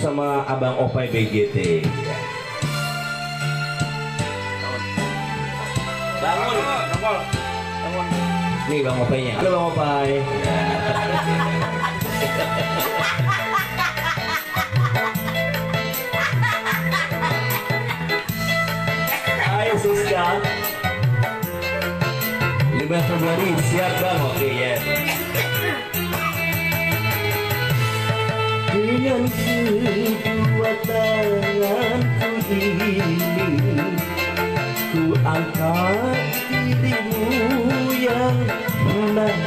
sama Abang Opai BGT. Bangun, bangun. Nih Bang Opainya. Halo Bang Opai. Hai Siska. 5 Februari siap Bang. Oke ya. Dengan kedua tanganku ini Ku angkat dirimu yang menang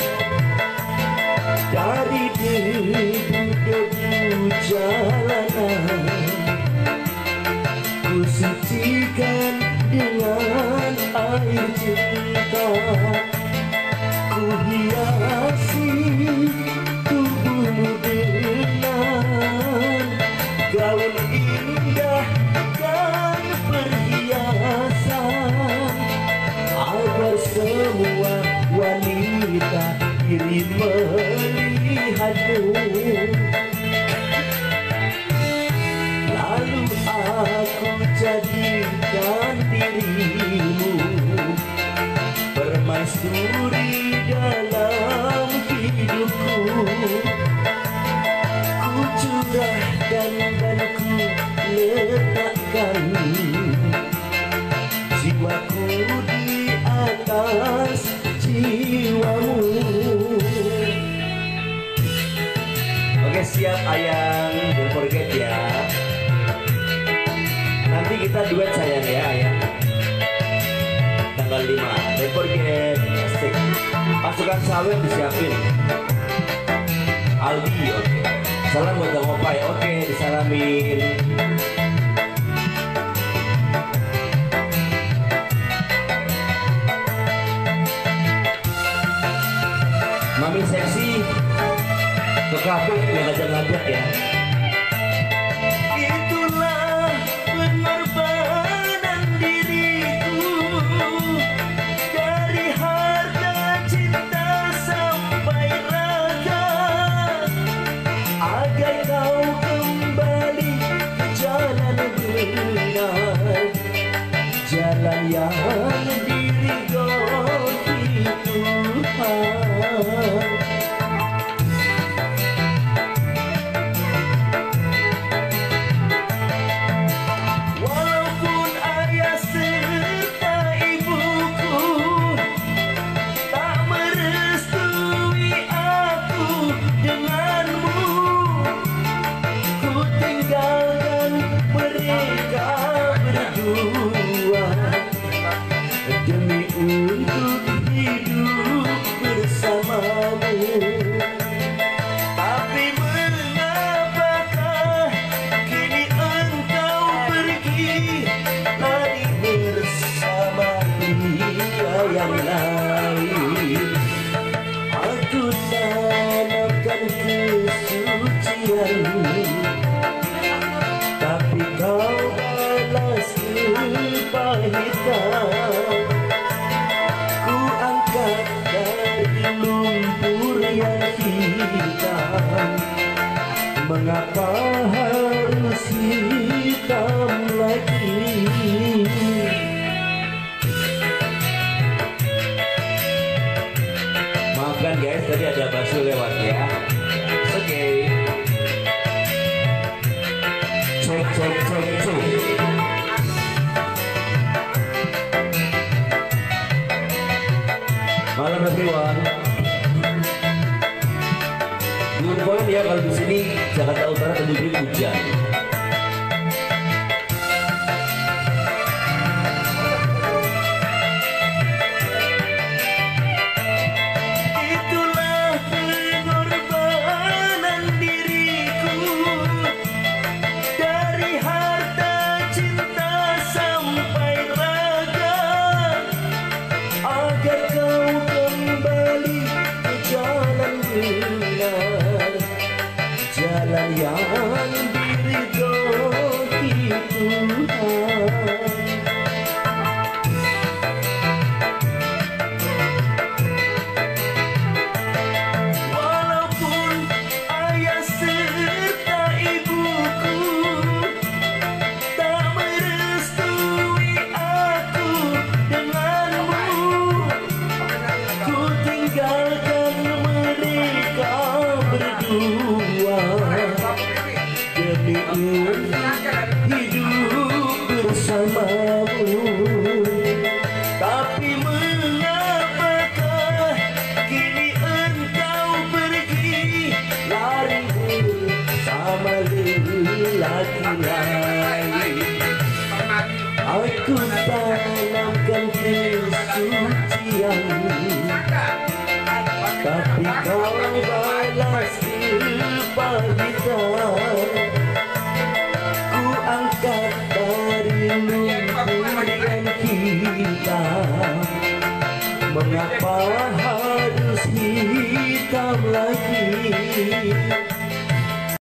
Dari debu-debu jalanan wanita iri melihatmu lalu aku jadikan dirimu permaisuri dalam hidupku. Ku curahkan dan ku letakkan Siap Ayang, don't forget ya. Nanti kita duet sayang ya Ayang. Tanggal 5, don't forget. Asik. Pasukan sawit disiapin. Aldi, oke. Salam buat Bang Opai, oke disalamin. Mami seksi ke kafe yang lain? Aku tanamkan kesucian, tapi kau balas kepahitan. Ku angkat dari lumpur yang hitam Mengapa harus hitam lagi Malam everyone. Belum poin ya kalau di sini Jakarta Utara terjadi hujan. Jalan yang ingin hidup bersamamu Tapi mengapakah kini engkau pergi Lari bersama lelaki lain Aku tanamkan kesucian Mengapa